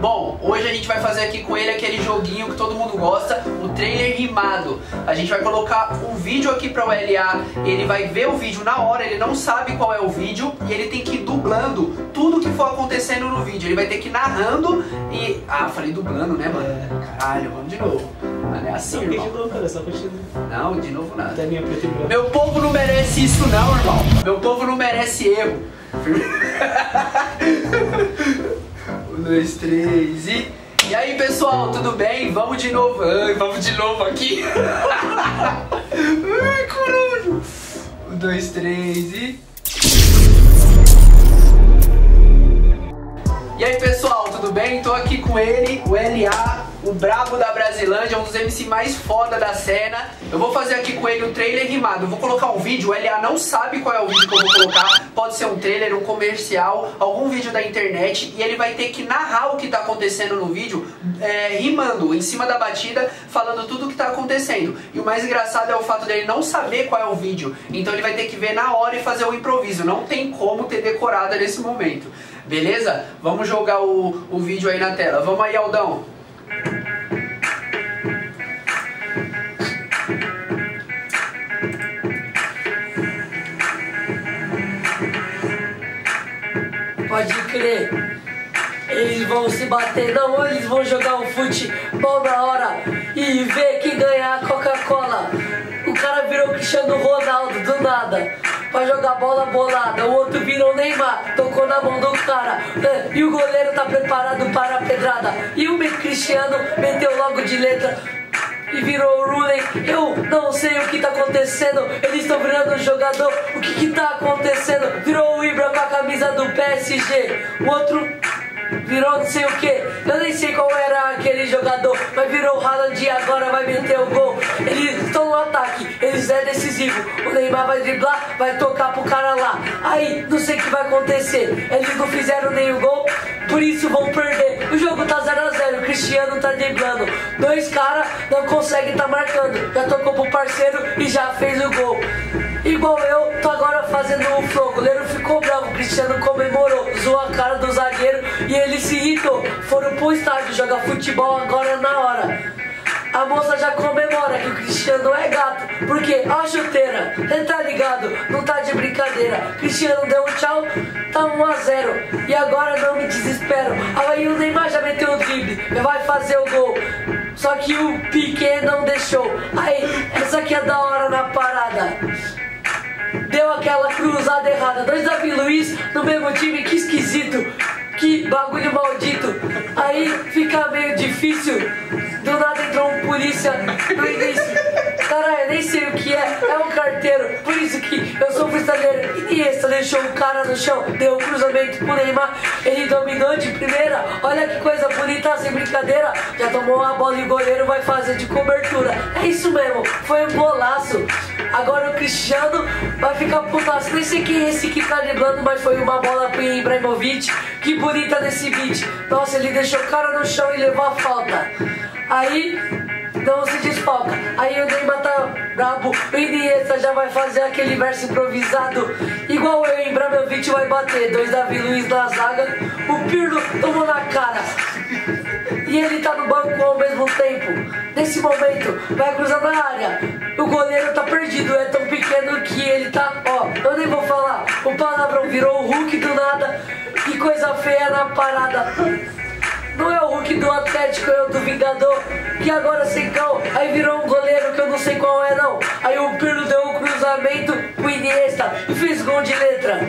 Bom, hoje a gente vai fazer aqui com ele aquele joguinho que todo mundo gosta, o trailer rimado. A gente vai colocar um vídeo aqui para o LA, ele vai ver o vídeo na hora, ele não sabe qual é o vídeo e ele tem que ir dublando tudo que for acontecendo no vídeo. Ele vai ter que ir narrando e... Ah, falei dublando, né, mano? É. Caralho, vamos de novo. Mano, é assim, Não, irmão. de novo, cara, só continua. Não, de novo nada. Meu povo não merece isso não, irmão. Meu povo não merece erro. um, dois, três e... E aí, pessoal, tudo bem? Vamos de novo. Ai, vamos de novo aqui. Ai, caralho. Um, dois, três e... E aí, pessoal, tudo bem? Tô aqui com ele, o LA, o brabo da Brasilândia, um dos MC mais foda da cena. Eu vou fazer aqui com ele o trailer rimado. Eu vou colocar um vídeo, o LA não sabe qual é o vídeo que eu vou colocar. Pode ser um trailer, um comercial, algum vídeo da internet. E ele vai ter que narrar o que tá acontecendo no vídeo, é, rimando, em cima da batida, falando tudo o que tá acontecendo. E o mais engraçado é o fato dele não saber qual é o vídeo. Então ele vai ter que ver na hora e fazer o improviso. Não tem como ter decorada nesse momento. Beleza? Vamos jogar o, o vídeo aí na tela. Vamos aí, Aldão. Pode crer. Eles vão se bater, não, eles vão jogar um futebol na hora e ver quem ganhar a Coca-Cola. O cara virou Cristiano Ronaldo do nada. Pra jogar bola bolada, o outro virou Neymar, tocou na mão do cara. É, E o goleiro tá preparado para a pedrada. E o Cristiano meteu logo de letra e virou o Rooney. Eu não sei o que tá acontecendo. Eles estão virando jogador. O que que tá acontecendo? PSG. O outro virou não sei o que. Eu nem sei qual era aquele jogador. Mas virou o Haaland e agora vai meter o gol. Eles estão no ataque. Eles é decisivo. O Neymar vai driblar, vai tocar pro cara lá. Aí, não sei o que vai acontecer. Eles não fizeram nenhum gol. Por isso vão perder. O jogo tá 0x0. O Cristiano tá driblando. Dois caras não conseguem tá marcando. Já tocou pro parceiro e já fez o gol. Igual eu, tô agora fazendo um flow. O goleiro ficou bravo, o Cristiano comemorou, zoou a cara do zagueiro e ele se irritou. Foram pro estádio jogar futebol agora na hora. A moça já comemora que o Cristiano é gato, porque a chuteira, ele tá ligado, não tá de brincadeira. Cristiano deu um tchau, tá 1 a 0 e agora não me desespero. Aí o Neymar já meteu o drible, vai fazer o gol. Só que o Piquet não deixou. Aí, essa aqui é da hora na parada. Aquela cruzada errada. Dois Davi Luiz no mesmo time, que esquisito. Que bagulho maldito. Aí fica meio difícil. Do nada entrou um polícia no início. Nem sei o que é. É um carteiro. Por isso que eu sou freestyleiro. Iniesta deixou o cara no chão. Deu um cruzamento pro Neymar. Ele dominou de primeira. Olha que coisa bonita, sem brincadeira. Já tomou a bola e o goleiro vai fazer de cobertura. É isso mesmo. Foi um golaço. Agora o Cristiano vai ficar putaço. Nem sei quem é esse que tá driblando, mas foi uma bola pro Ibrahimovic. Que bonita desse beat. Nossa, ele deixou o cara no chão e levou a falta. Aí não se desfoca. Aí o Neymar tá brabo. O já vai fazer aquele verso improvisado. Igual eu, Ibrahimovic vai bater. Dois Davi Luiz na zaga. O Pirlo tomou na cara. E ele tá no banco ao mesmo tempo. Nesse momento, vai cruzar na área. O goleiro tá perdido, é tão pequeno que ele tá. Ó, eu nem vou falar. O palavrão virou o Hulk do nada. Que coisa feia na parada. Não é o Hulk do Atlético, é o do Vingador. Que agora sem cal, aí virou um goleiro que eu não sei qual é não. Aí o Pirlo deu um cruzamento pro Iniesta e fez gol de letra.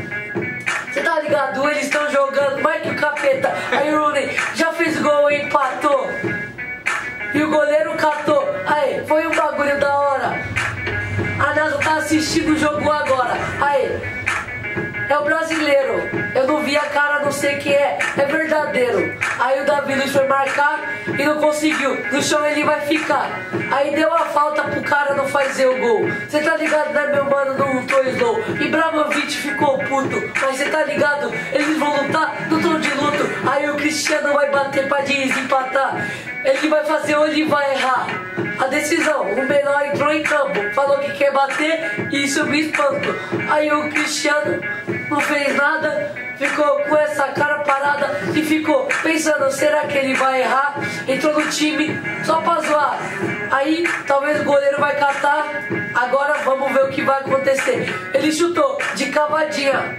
Você tá ligado? Eles estão jogando mais que o capeta. Aí o Rooney já fez gol e empatou. E o goleiro catou. Aí, foi um bagulho da hora. A NASA tá assistindo o jogo agora. Aí. É o brasileiro. Eu não vi a cara, não sei quem é. É verdadeiro. Aí o Davi Luiz foi marcar e não conseguiu. No chão ele vai ficar. Aí deu a falta pro cara não fazer o gol. Você tá ligado, né, meu mano? Não tô slow. E Bramovic ficou puto. Mas você tá ligado? Eles vão lutar, não tão de luto. Aí o Cristiano vai bater pra desempatar. Ele vai fazer ou ele vai errar. A decisão, o menor entrou em campo, falou que quer bater e me espanto. Aí o Cristiano não fez nada, ficou com essa cara parada e ficou. ficou pensando, será que ele vai errar? Entrou no time só pra zoar. Aí talvez o goleiro vai catar. Agora vamos ver o que vai acontecer. Ele chutou de cavadinha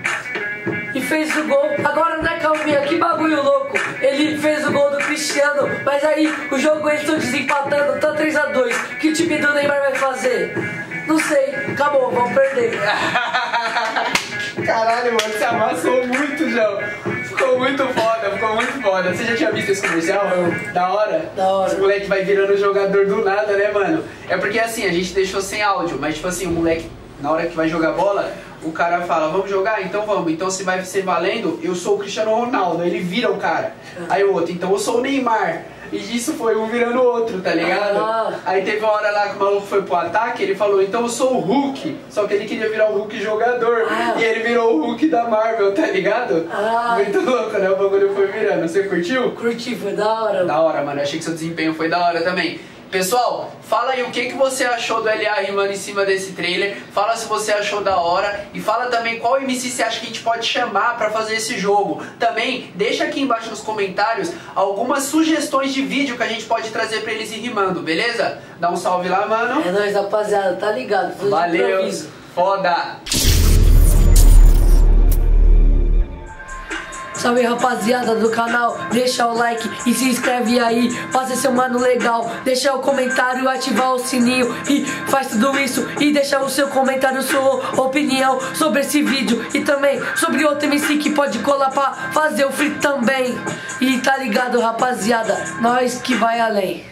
e fez o gol. Agora não é calminha, que bagulho louco. Ele fez o gol do Cristiano, mas aí o jogo eles estão desempatando, tá 3x2. Que time do Neymar vai fazer? Não sei, acabou, vamos perder. Caralho, mano, você amassou muito, João. Ficou muito foda, ficou muito foda. Você já tinha visto esse comercial? Não. Da hora? Da hora. Esse moleque vai virando jogador do nada, né, mano? É porque assim, a gente deixou sem áudio, mas tipo assim, o moleque, na hora que vai jogar bola, o cara fala, vamos jogar? Então vamos. Então se vai ser valendo, eu sou o Cristiano Ronaldo. Aí ele vira o cara. Aí o outro, então eu sou o Neymar. E isso foi um virando o outro, tá ligado? Ah. Aí teve uma hora lá que o maluco foi pro ataque, ele falou, então eu sou o Hulk. Só que ele queria virar o Hulk jogador. Ah. E ele virou o Hulk da Marvel, tá ligado? Ah. Muito louco, né? O bagulho foi virando. Você curtiu? Curti, foi da hora. Da hora, mano. Eu achei que seu desempenho foi da hora também. Pessoal, fala aí o que, que você achou do LA rimando em cima desse trailer. Fala se você achou da hora. E fala também qual MC você acha que a gente pode chamar pra fazer esse jogo. Também deixa aqui embaixo nos comentários algumas sugestões de vídeo que a gente pode trazer pra eles ir rimando, beleza? Dá um salve lá, mano. É nóis, rapaziada, tá ligado? Tudo Valeu. Foda. Salve rapaziada do canal, deixa o like e se inscreve aí, faça seu mano legal, deixa o comentário, ativar o sininho e faz tudo isso. E deixa o seu comentário, sua opinião sobre esse vídeo. E também sobre outro MC que pode colar pra fazer o free também. E tá ligado rapaziada, nós que vai além.